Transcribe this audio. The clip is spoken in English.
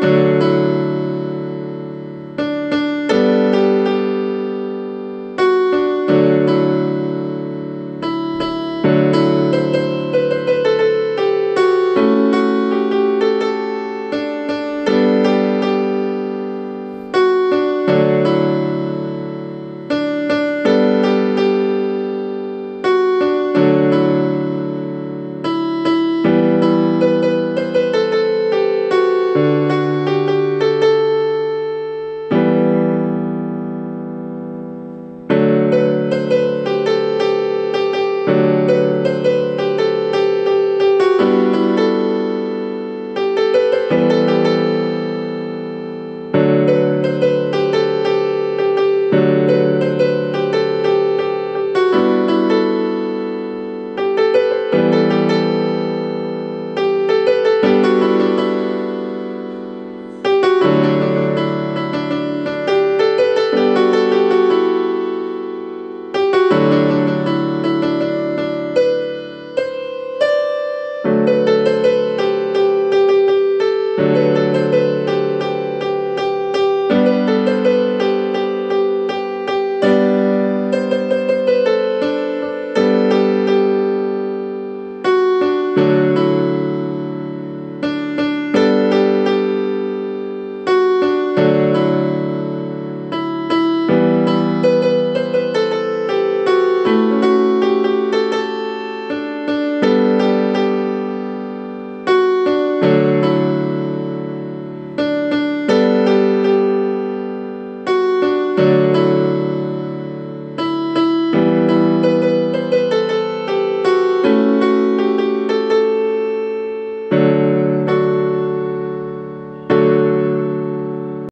Música